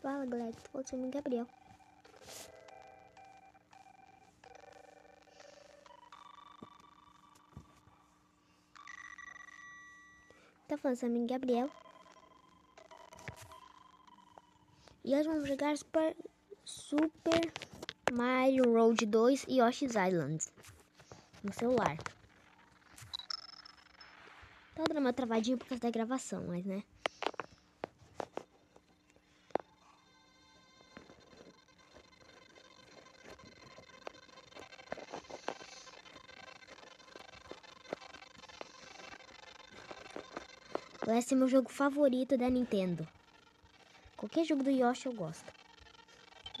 Fala, galera. Tô falando amigo Gabriel. Tá falando amigo Gabriel. E hoje vamos jogar Super, Super Mario Road 2 e Yoshi's Island no celular. Tá dando uma travadinha por causa da gravação, mas né? Esse é meu jogo favorito da Nintendo. Qualquer jogo do Yoshi eu gosto.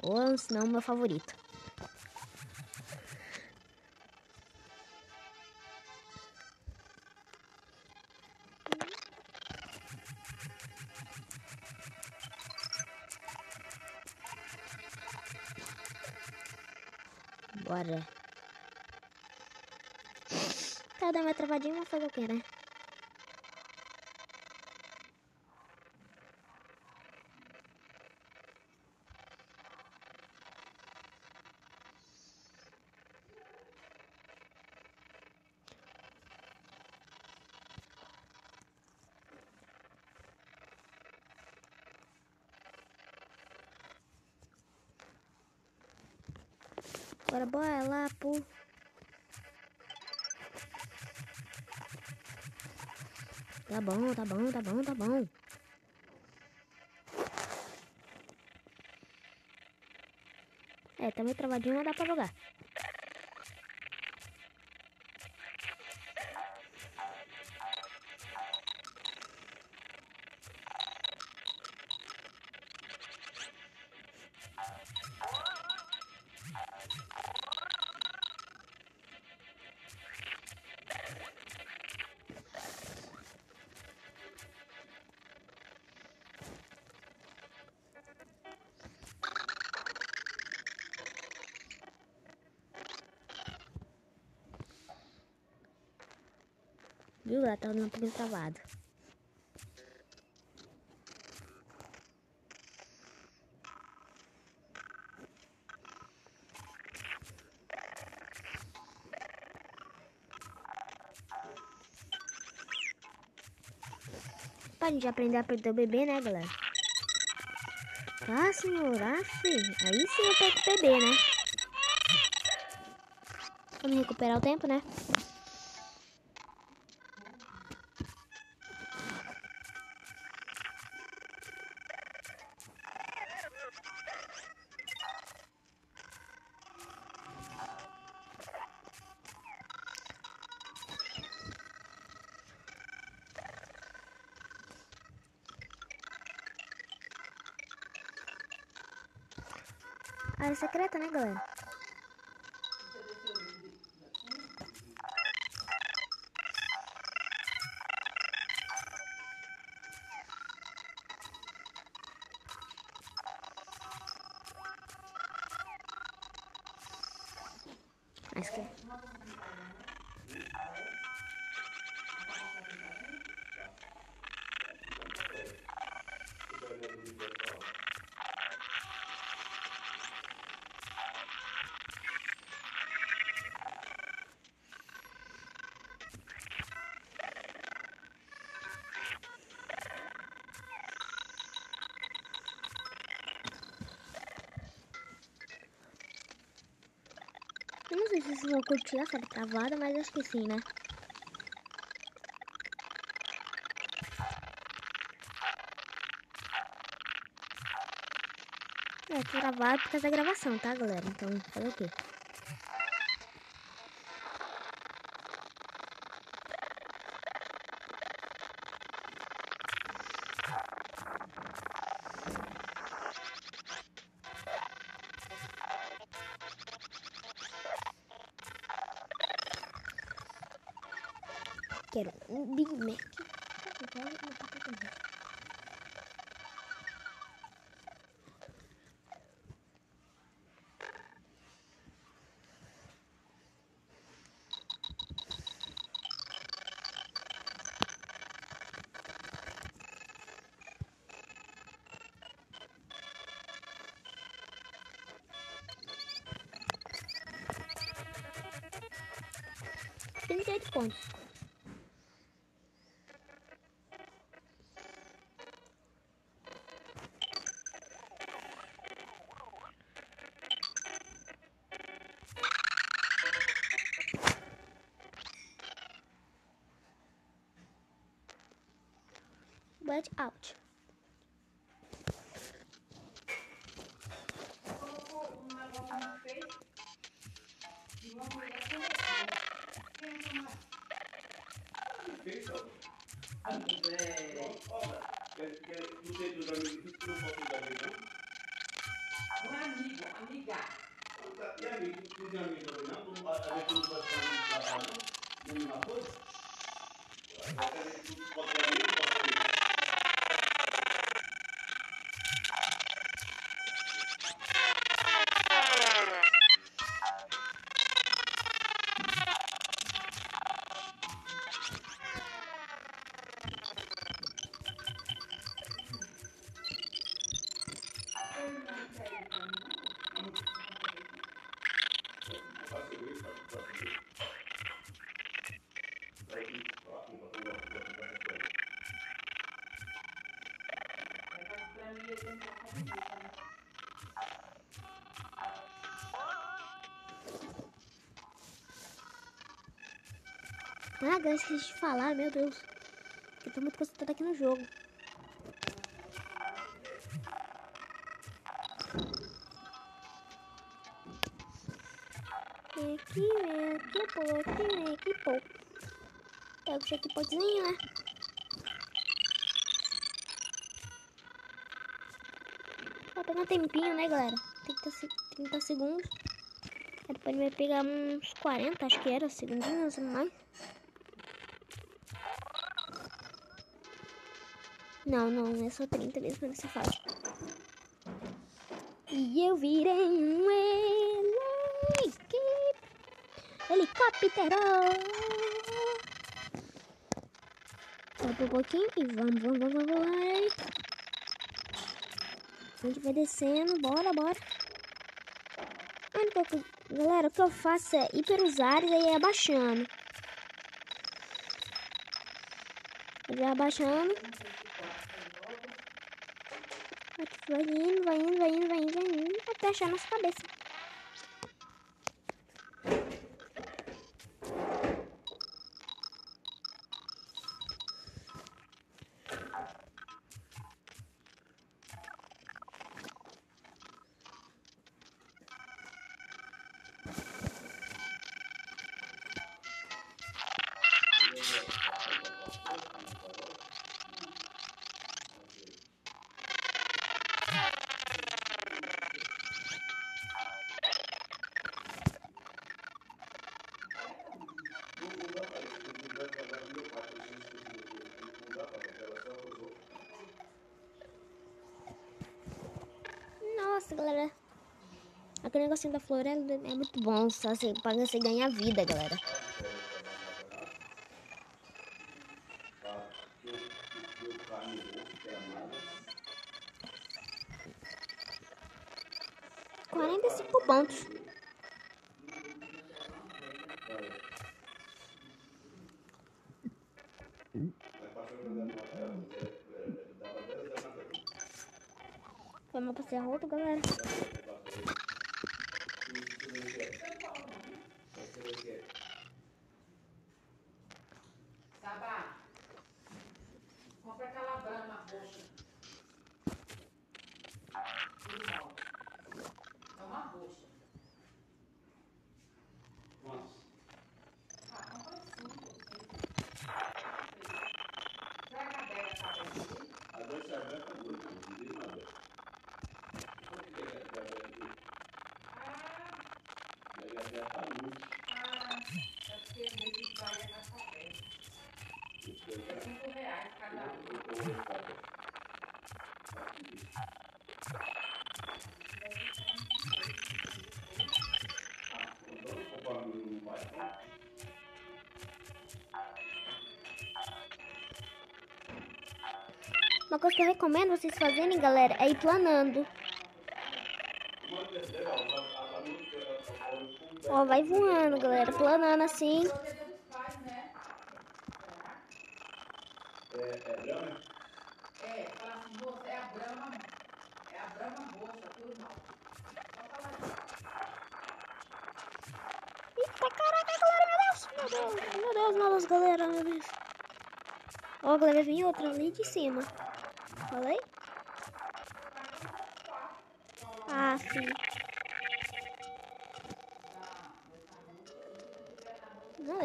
Ou se não, meu favorito. Bora. Tá dando uma travadinha, mas fazer o que, né? Bora, bora lá, pô. Tá bom, tá bom, tá bom, tá bom. É, tá meio travadinho, não dá pra jogar. Viu? Ela tá um pouquinho travado. Pra gente aprender a perder o bebê, né, galera? Ah, senhor, ah, sim. Aí sim eu perco o bebê, né? Vamos recuperar o tempo, né? Área secreta, né, galera? Sei se vocês vão curtir a travada, mas acho que sim, né? É, gravado por causa da gravação, tá, galera? Então, fazer o quê? Bilmekerim. Bilmek. Bin selbst Um amigo, amiga. E amigo, tu tem amigo também não? A gente não pode fazer um trabalho mesma coisa? Não pode Ah, galera, esqueci de falar, meu Deus. Eu tô muito concentrado aqui no jogo. Aqui, vem aqui, pô. Pega o checkpointzinho, né? Vai pegar um tempinho, né, galera? 30, se- 30 segundos. Ele vai pegar uns 40, acho que era, segundinhos, não mais. Não, não, é só 30 mesmo nessa fase. E eu virei um helique- helicóptero. Sobe um pouquinho e vamos, vamos, vamos, vamos. A gente vai descendo, bora, bora. Galera, o que eu faço é ir pelos ares e aí abaixando. Eu vai abaixando. Vai indo, vai indo, vai indo, vai indo, vai indo, até achar nossa cabeça. Galera. Aquele negocinho da flor é, é muito bom, só assim, pra você ganhar vida, galera. Vamos pra ser outro, galera. Sabá, compra aquela brama roxa. Irmão, É uma roxa. Nossa. Ah, compra cinco, seis. Será que a Bela tá bem? A dois cerveja tá muito, não diz nada. Quanto que é que vai ver aqui? Ah, Ele já- já tá muito. ah, Cinco reais cada um. Uma coisa que eu recomendo vocês fazerem, galera, é ir planando. vai voando, galera. Planando assim. É, é Brahma? É, fala assim, você é a Brahma. É a Brahma roxa, tudo tá mal. Eita, caraca, galera, meu Deus! Meu Deus, meu Deus, galera, meu Deus. Ó, galera, vem outra ali de cima. Falei? Ah, sim.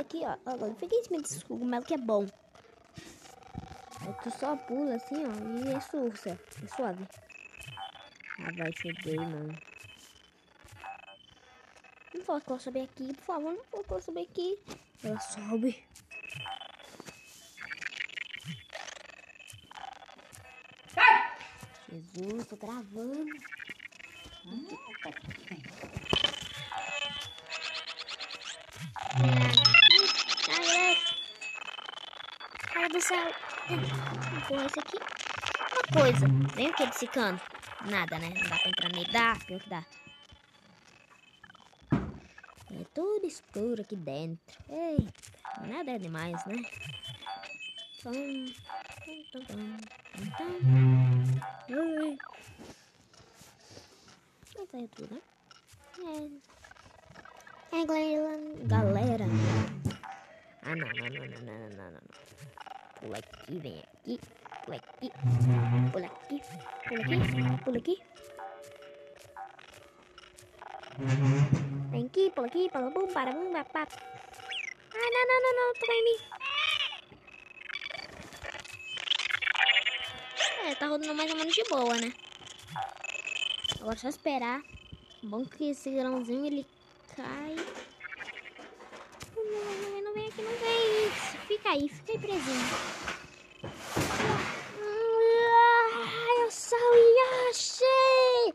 Aqui, ó. Agora fica em cima cogumelo que é bom. Aí tu só pula assim, ó, e é sursa. É suave. Ah, vai, cheguei, mano. Não fala que eu subir aqui, por favor. Não fala que eu subir aqui. Ela sobe. Jesus, tô gravando. Ai, deixar. Empurrar isso aqui. Uma coisa. Vem o que desse cano? Nada, né? Não dá pra entrar nele. Dá, pior que dá. É tudo escuro aqui dentro. ei nada é demais, né? Tum, tum, tum, tum, tudo, né? É. É, galera. Ah, não, não, não, não, não, não, não. Pula aqui, vem aqui. Pula aqui. Pula aqui. Pula aqui. Pula aqui. Vem aqui, pula aqui, pula bum, para bum, papá. Ai, não, não, não, não, tu vai em mim. É, tá rodando mais ou menos de boa, né? Agora é só esperar. Bom que esse grãozinho ele cai. Vem, aqui, não vem. Fica aí, fica aí presinho. Ah, eu sou o Yoshi!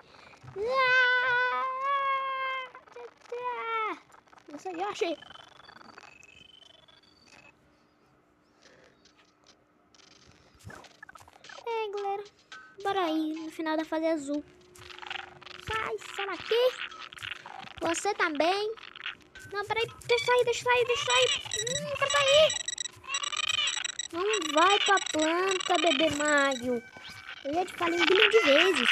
Eu sou o Yoshi! É, galera. Bora aí, no final da fase azul. Sai, sai daqui. Você também. Não, peraí. Deixa sair, deixa sair, deixa sair. Hum. Não vai pra planta, bebê Mario. Eu ia te falar um bilhão de vezes.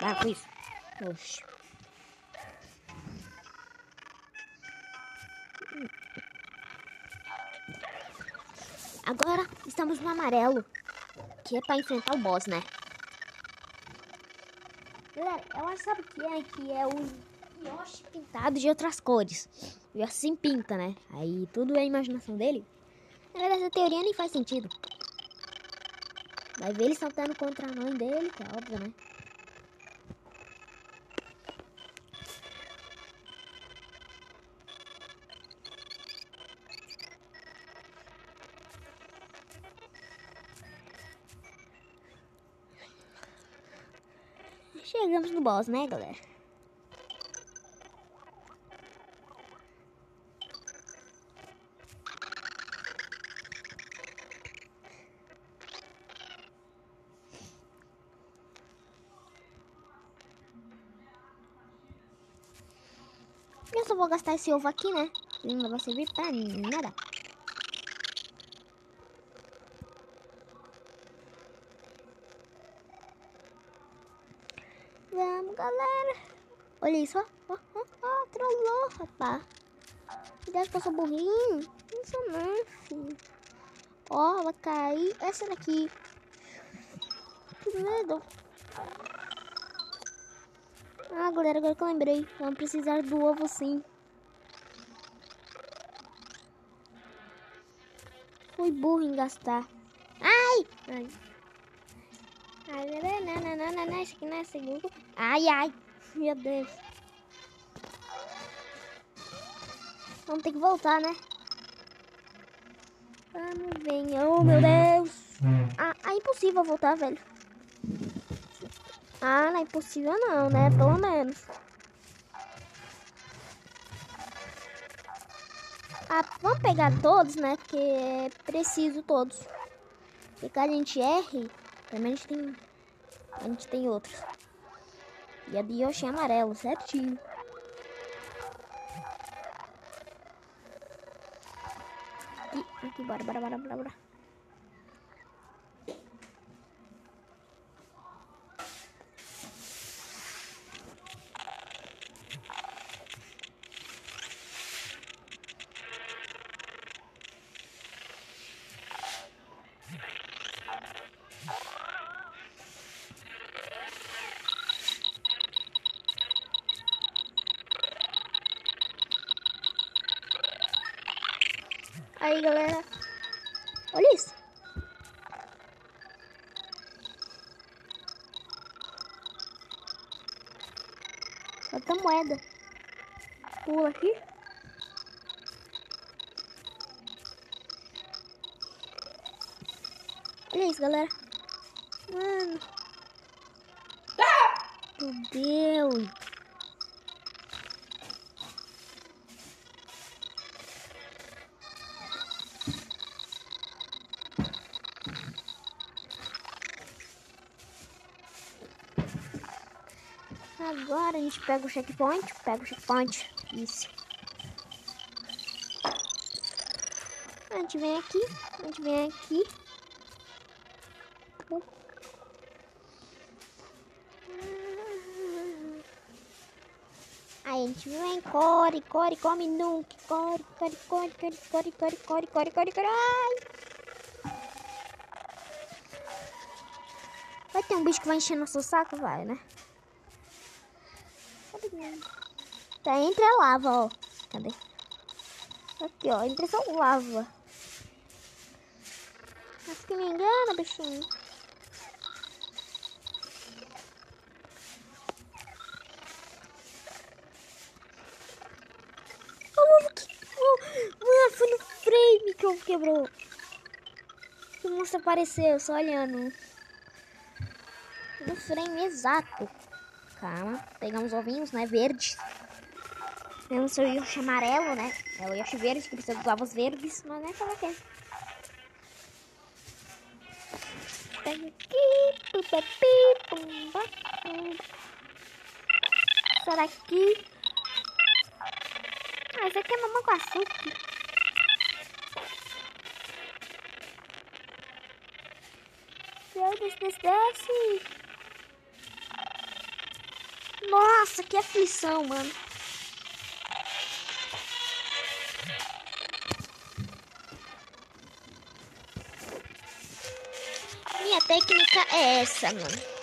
Vai com isso. Oxe. Agora estamos no amarelo, que é pra enfrentar o boss, né? Galera, eu acho sabe o que é? Que é o Yoshi pintado de outras cores. O Yoshi assim pinta, né? Aí tudo é a imaginação dele. Na verdade, essa teoria nem faz sentido. Vai ver ele saltando contra a mãe dele, que é óbvio, né? Chegamos no boss, né, galera? Vou gastar esse ovo aqui, né? Ele não vai servir pra nada. Vamos, galera. Olha isso, ó. Ó, ó, ó. Trollou, rapaz. Cuidado que eu sou burrinho. Não sou não, filho. Ó, vai cair. Essa daqui. Que medo. Ah, galera, agora que eu lembrei. Vamos precisar do ovo sim. Fui burro em gastar. Ai! Ai. Ai, não, não, não, não, não, não, acho que não é seguro. Ai, ai, meu Deus. Vamos ter que voltar, né? Vamos, venha. Oh, meu Deus. Ah, é impossível voltar, velho. Ah, não é impossível não, né? Pelo menos. Ah, vamos pegar todos, né? Porque é preciso todos. Caso a gente erre, a gente tem. A gente tem outros. E a de Yoshi é amarelo, certinho. E Aqui, bora, bora, bora, bora, bora. Aí, galera. Olha isso. Outra moeda. Pula aqui. Olha isso, galera. Mano. Meu Deus. Agora a gente pega o checkpoint, pega o checkpoint, isso. A gente vem aqui, a gente vem aqui. Aí a gente vem, corre, corre, come nunca, corre, corre, corre, corre, corre, corre, corre, corre, corre, corre, ai. Vai ter um bicho que vai encher nosso saco, vai, né? Tá entre a lava, ó. Cadê? Aqui, ó. Essa lava. Mas que me engana, bichinho. Que... mano, foi no que quebrou. O monstro apareceu, só olhando. No frame exato. Calma, pegamos ovinhos, né? Verdes. Eu não sou o Yoshi amarelo, né? É o Yoshi verde, que precisa dos ovos verdes, mas né, como é que é? Será que... Ah, esse aqui é mamão com açúcar. Desce, desce, desce. Nossa, que aflição, mano. Minha técnica é essa, mano.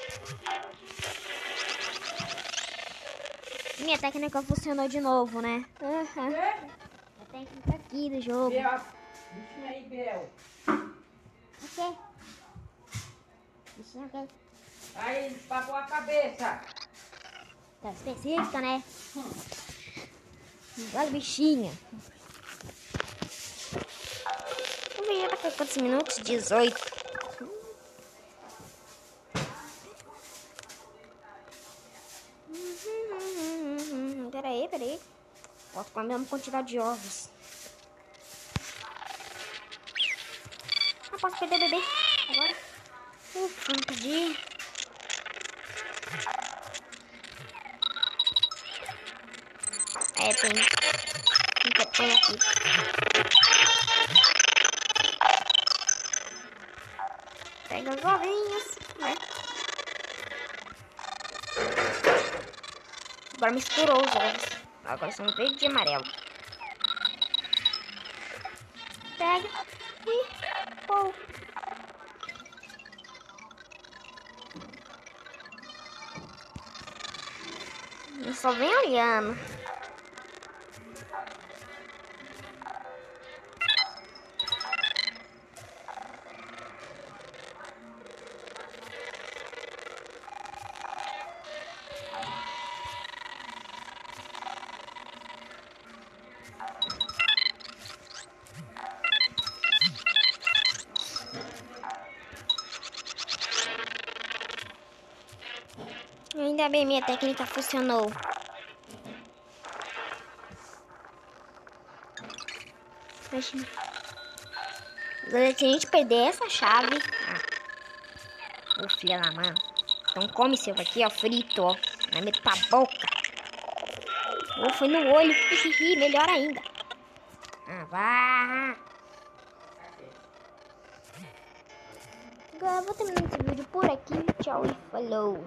Minha técnica funcionou de novo, né? Uhum. A técnica aqui do jogo. Bichinho aí, Bel. O quê? Bichinho o quê? Aí, ele a cabeça. Tá específica, né? Olha bichinha. O vídeo tá com quantos minutos? 18. Peraí, peraí. Posso com a mesma quantidade de ovos. Não posso perder o bebê. Agora. Ufa, não perdi. É, tem. Aqui. Pega os ovinhos, né? Agora misturou os ovos. Agora são verde e amarelo. Pega e pô. Só vem olhando. Ainda bem, minha técnica funcionou. Agora, se a gente perder essa chave... Ah. Ô, filha da mãe. Então come seu aqui, ó, frito, ó. Vai meter pra boca. Ô, foi no olho. Melhor ainda. Ah, vá. galera, vou terminando esse vídeo por aqui. Tchau e falou.